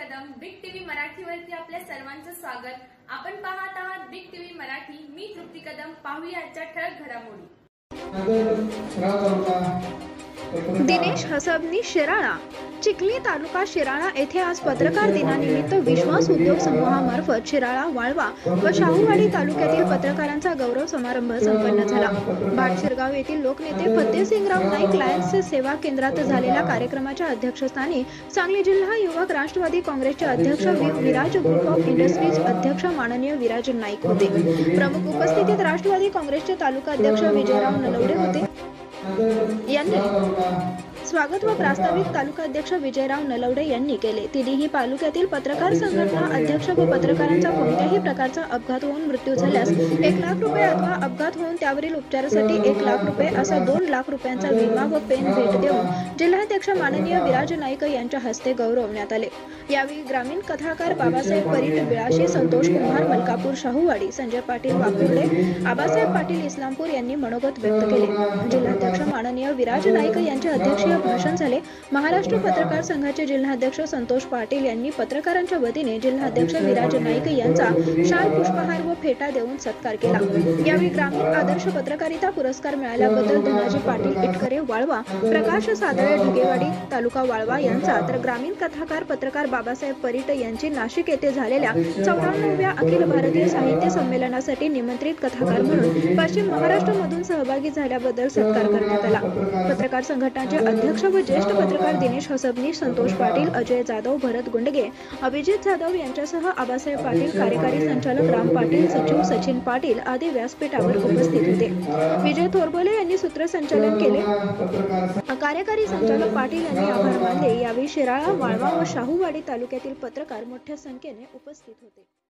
मराठीवरती आपल्या सर्वांचं स्वागत. आपण पाहत आहात बिग टीव्ही मराठी. मी तृप्ती कदम. पाहूया आजच्या ठळक घडामोडी. दिनेश हसबनी शिराळा. चिखली तालुका शिराळा येथे आज पत्रकार दिनानिमित्त विश्वास उद्योग समूहामार्फत शिराळा वाळवा व शाहूवाडी तालुक्यातील पत्रकारांचा गौरव समारंभ संपन्न झाला. भाटशिरगाव येथील लोकनेते फतेसिंगराव नाईक लायन्सचे सेवा केंद्रात झालेल्या कार्यक्रमाच्या अध्यक्षस्थानी सांगली जिल्हा युवक राष्ट्रवादी काँग्रेसचे अध्यक्ष विराज ग्रुप ऑफ इंडस्ट्रीज अध्यक्ष माननीय विराज नाईक होते. प्रमुख उपस्थितीत राष्ट्रवादी काँग्रेसचे तालुका अध्यक्ष विजयराव नलवडे होते. यांनी स्वागत व प्रास्ताविक तालुका अध्यक्ष विजयराव नलवडे यांनी केले. तिन्ही तालुक्यातील पत्रकार संघटना अध्यक्ष व पत्रकारांचा कोणत्याही प्रकारचा अपघात होऊन मृत्यू झाल्यास एक लाख रुपये अथवा अपघात होऊन त्यावरील उपचारासाठी एक लाख रुपये असा दोन लाख रुपयांचा विमा व पेन भेट देऊन जिल्हाध्यक्ष माननीय विराज नाईक यांच्या हस्ते गौरवण्यात आले. यावेळी ग्रामीण कथाकार बाबासाहेब परीट बिळाशी संतोष कुमार मलकापूर शाहूवाडी संजय पाटील वाकुर्डे आबासाहेब पाटील इस्लामपूर यांनी मनोगत व्यक्त केले. जिल्हाध्यक्ष माननीय विराज नाईक यांचे अध्यक्षीय भाषण झाले. महाराष्ट्र पत्रकार संघाचे जिल्हाध्यक्ष संतोष पाटील यांनी पत्रकारांच्या वतीने जिल्हाध्यक्ष विराज नाईक यांचा शाल पुष्पहार व फेटा देऊन सत्कार केला. यावेळी ग्रामीण आदर्श पत्रकारिता पुरस्कार मिळाल्याबद्दल धनाजी पाटील इटकरे वाळवा प्रकाश सादळे ढुगेवाडी तालुका वाळवा यांचा तर ग्रामीण कथाकार पत्रकार बाबासाहेब परीट यांची नाशिक येथे झालेल्या चौऱ्याण्णव्या अखिल भारतीय साहित्य संमेलनासाठी निमंत्रित कथाकार म्हणून पश्चिम महाराष्ट्रामधून सहभागी झाल्याबद्दल सत्कार करण्यात आला. पत्रकार संघटनाचे अध्यक्ष व ज्येष्ठ पत्रकार दिनेश हसबनी संतोष पाटील अजय जाधव भरत गुंडगे अभिजित जाधव यांच्यासह आबासाहेब पाटील कार्यकारी संचालक राम पाटील सचिव सचिन पाटील आदी व्यासपीठावर उपस्थित होते. विजय थोरबोले यांनी सूत्रसंचालन केले. कार्यकारी संचालक पाटील यांनी आभार मानले. यावेळी शिराळा वाळवा व शाहूवाडी तालुक्यातील पत्रकार मोठ्या संख्येने उपस्थित होते.